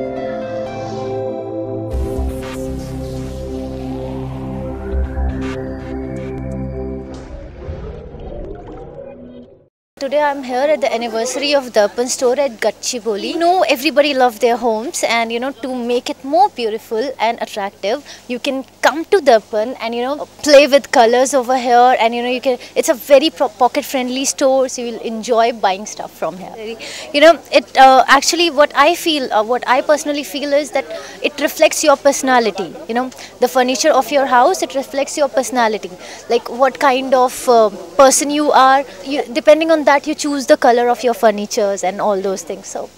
thank you Today I'm here at the anniversary of Darpan store at Gachibowli. You know everybody love their homes and you know to make it more beautiful and attractive you can come to Darpan and you know play with colors over here and you know you can it's a very pocket friendly store so you will enjoy buying stuff from here. You know it uh, actually what I feel uh, what I personally feel is that it reflects your personality you know the furniture of your house it reflects your personality like what kind of uh, person you are you, depending on that you choose the color of your furnitures and all those things. So